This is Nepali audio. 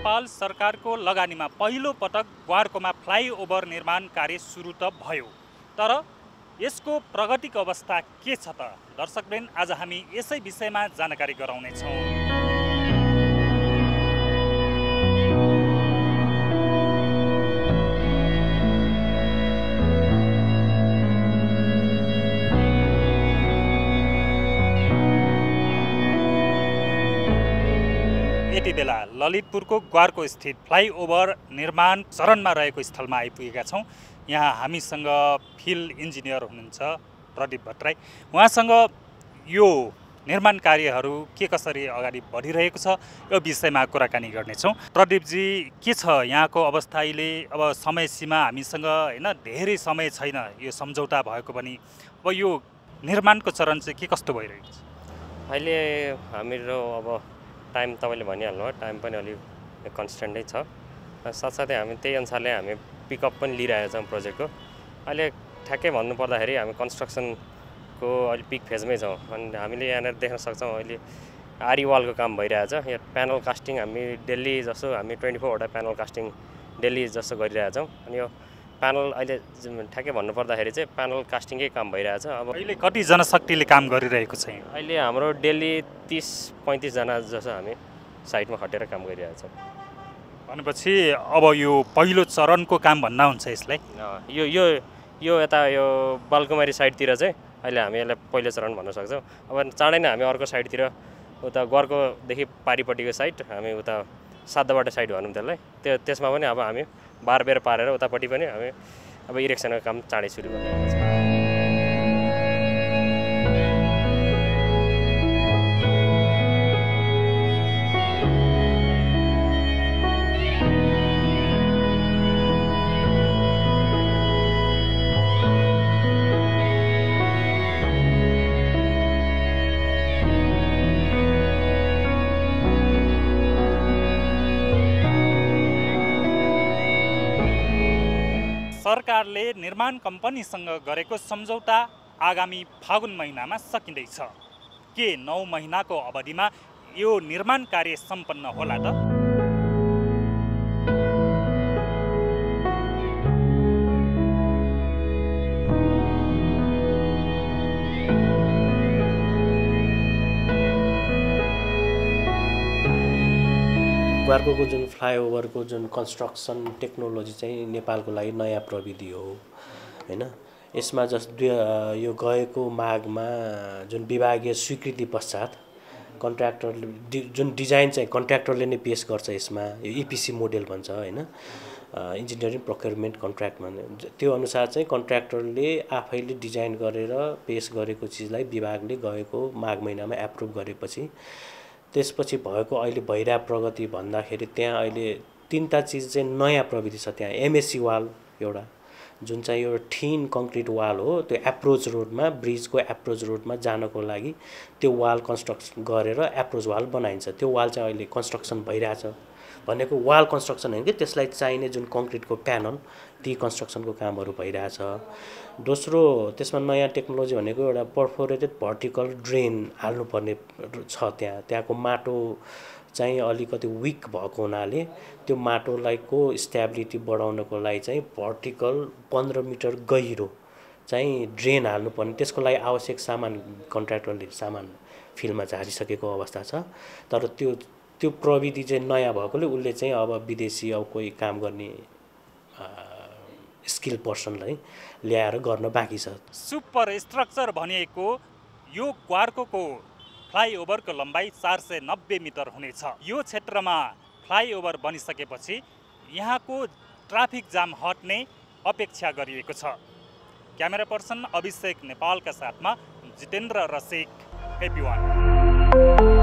नेपाल सरकारको लगानीमा पहिलो पटक ग्वारकोमा फ्लाइओभर निर्माण कार्य सुरु त भयो। तर यसको प्रगतिको अवस्था के छ त? दर्शकवृन्द आज हामी यसै विषयमा जानकारी गराउनेछौँ। यति बेला ललितपुरको ग्वारको स्थित फ्लाइओभर निर्माण चरणमा रहेको स्थलमा आइपुगेका छौँ। यहाँ हामीसँग फिल्ड इन्जिनियर हुनुहुन्छ प्रदीप भट्टराई। उहाँसँग यो निर्माण कार्यहरू के कसरी अगाडि बढिरहेको छ यो विषयमा कुराकानी गर्नेछौँ। प्रदीपजी के छ यहाँको अवस्था अहिले? अब समय सीमा हामीसँग होइन धेरै समय छैन यो सम्झौता भएको पनि। अब यो निर्माणको चरण चाहिँ के कस्तो भइरहेको छ? अहिले हाम्रो अब टाइम तपाईँले भनिहाल्नु भयो टाइम पनि अलिक कन्सटेन्टै छ। साथसाथै हामी त्यही अनुसारले हामी पिकअप पनि लिइरहेका छौँ प्रोजेक्टको। अहिले ठ्याक्कै भन्नुपर्दाखेरि हामी कन्स्ट्रक्सनको अहिले पिक फेजमै छौँ अनि हामीले यहाँनिर देख्न सक्छौँ अहिले आरी वालको काम भइरहेछ। यहाँ प्यानल कास्टिङ हामी डेली जस्तो हामी ट्वेन्टी फोरवटा प्यानल कास्टिङ डेली जस्तो गरिरहेछौँ अनि यो प्यानल अहिले ठ्याक्कै भन्नुपर्दाखेरि चाहिँ प्यानल कास्टिङकै काम भइरहेछ। अब अहिले कति जनशक्तिले काम गरिरहेको छ अहिले हाम्रो डेली तिस पैँतिसजना जस्तो हामी साइडमा खटेर काम गरिरहेछौँ भनेपछि अब यो पहिलो चरणको काम भन्दा हुन्छ यसलाई? यो यो यो यता यो बालकुमारी साइडतिर चाहिँ अहिले हामी यसलाई पहिलो चरण भन्न सक्छौँ। अब चाँडै नै हामी अर्को साइडतिर उता गरकोदेखि पारिपट्टिको साइड हामी उता सातबाटो साइड भनौँ त्यसलाई। त्यो त्यसमा पनि अब हामी बारबेर पारेर उतापट्टि पनि हामी अब इरेक्सनको काम चाँडै सुरु गर्नेछौँ सरकारले निर्माण कम्पनीसँग गरेको सम्झौता आगामी फागुन महिनामा सकिँदैछ। के नौ महिनाको अवधिमा यो निर्माण कार्य सम्पन्न होला त? ग्वार्कोको जुन फ्लाइओभरको जुन कन्स्ट्रक्सन टेक्नोलोजी चाहिँ नेपालको लागि नयाँ प्रविधि हो होइन? यसमा जस यो गएको माघमा जुन विभागीय स्वीकृति पश्चात कन्ट्र्याक्टरले डि जुन डिजाइन चाहिँ कन्ट्र्याक्टरले नै पेस गर्छ यसमा यो इपिसी मोडेल भन्छ होइन? इन्जिनियरिङ प्रोक्योरमेन्ट कन्ट्र्याक्ट भन्ने त्यो अनुसार चाहिँ कन्ट्र्याक्टरले आफैले डिजाइन गरेर पेस गरेको चिजलाई विभागले गएको माघ महिनामा एप्रुभ गरेपछि त्यसपछि भएको अहिले भइरहेको प्रगति भन्दाखेरि त्यहाँ अहिले तिनवटा चिज चाहिँ नयाँ प्रविधि छ त्यहाँ। एमएससी वाल एउटा जुन चाहिँ एउटा ठिन कङ्क्रिट वाल हो त्यो एप्रोच रोडमा ब्रिजको एप्रोच रोडमा जानको लागि त्यो वाल कन्स्ट्रक्सन गरेर एप्रोच वाल बनाइन्छ। त्यो वाल चाहिँ अहिले कन्स्ट्रक्सन भइरहेछ। भनेको वाल कन्स्ट्रक्सन होइन कि? त्यसलाई चाहिने जुन कङ्क्रिटको प्यानल ती कन्स्ट्रक्सनको कामहरू भइरहेछ। दोस्रो त्यसमा नयाँ टेक्नोलोजी भनेको एउटा पर्फोरेटेड भर्टिकल ड्रेन हाल्नुपर्ने छ त्यहाँ। त्यहाँको माटो चाहिँ अलिकति विक भएको हुनाले त्यो माटोलाई को स्ट्याबिलिटी बढाउनको लागि चाहिँ भर्टिकल पन्ध्र मिटर गहिरो चाहिँ ड्रेन हाल्नुपर्ने। त्यसको लागि आवश्यक सामान कन्ट्र्याक्टरले सामान फिल्डमा झारिसकेको अवस्था छ। तर त्यो त्यो प्रविधि चाहिँ नयाँ भएकोले उसले चाहिँ अब विदेशी अब कोही काम गर्ने स्किल पर्सनलाई ल्याएर गर्न बाँकी छ। सुपर स्ट्रक्चर भनिएको यो ग्वार्कोको फ्लाइओभरको लम्बाइ चार सय नब्बे मिटर हुनेछ। यो क्षेत्रमा फ्लाइओभर बनिसकेपछि यहाँको ट्राफिक जाम हट्ने अपेक्षा गरिएको छ। क्यामेरा पर्सन अभिषेक नेपालका साथमा जितेन्द्र रसिक एपी वान